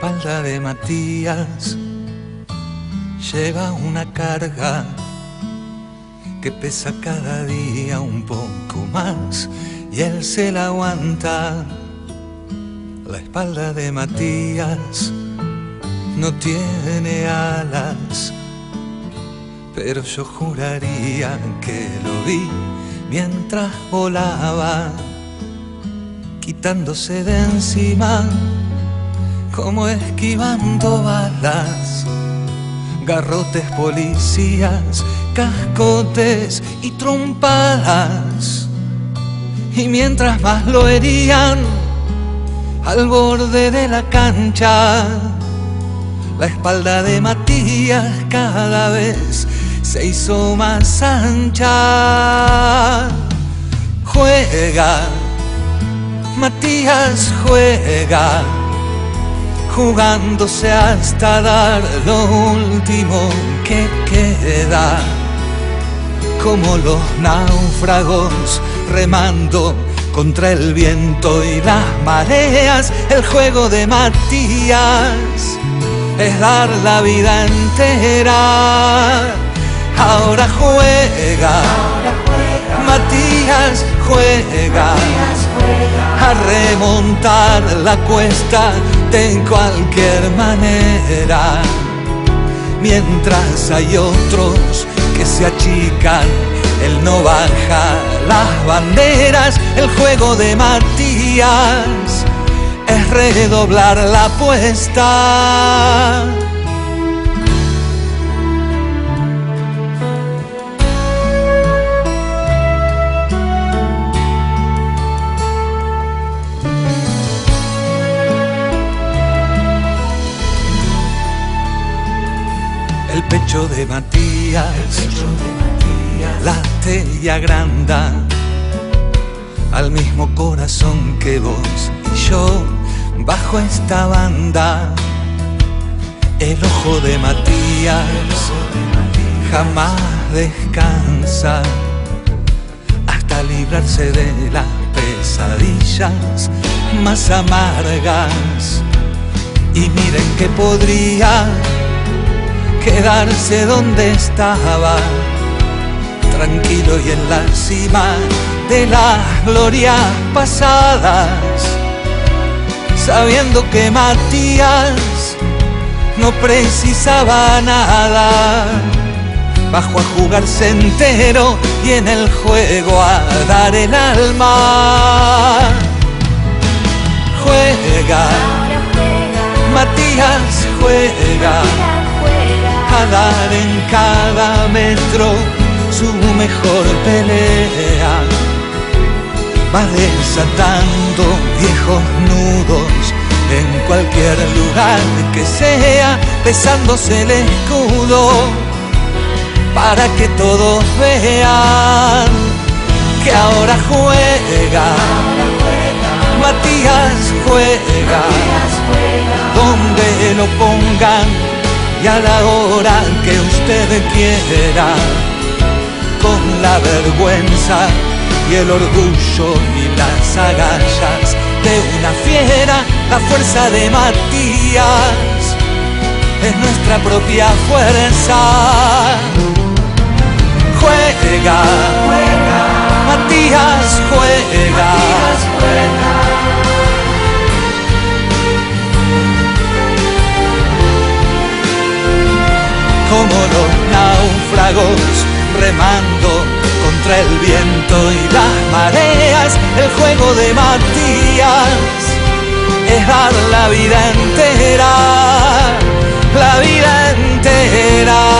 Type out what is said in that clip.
espalda de Matías lleva una carga que pesa cada día un poco más y él se la aguanta. La espalda de Matías no tiene alas, pero yo juraría que lo vi mientras volaba, quitándose de encima como esquivando balas garrotes policías, cascotes y trompadas. Y mientras más lo herían, al borde de la cancha, la espalda de Matías cada vez se hizo más ancha. Juega, Matías juega jugándose hasta dar lo último que queda, como los náufragos remando contra el viento y las mareas, el juego de Matías es dar la vida entera. Ahora juega, Matías juega, a remontar la cuesta de cualquier manera, mientras hay otros que se achican, él no baja las banderas, el juego de Matías es redoblar la apuesta. De Matías, late y al mismo corazón que vos y yo bajo esta banda. El ojo de Matías jamás descansa hasta librarse de las pesadillas más amargas. Y miren que podría quedarse donde estaba, tranquilo y en la cima de las glorias pasadas, sabiendo que Matías no precisaba nada, bajo a jugarse entero y en el juego a dar el alma. Juega, Matías juega a dar en cada metro su mejor pelea. Va desatando viejos nudos en cualquier lugar que sea, besándose el escudo para que todos vean que ahora juega. Matías juega, donde lo pongan y a la hora que usted quiera, con la vergüenza y el orgullo y las agallas de una fiera, la fuerza de Matías es nuestra propia fuerza. Juega, Matías juega. remando contra el viento y las mareas, el juego de Matías es dar la vida entera, la vida entera.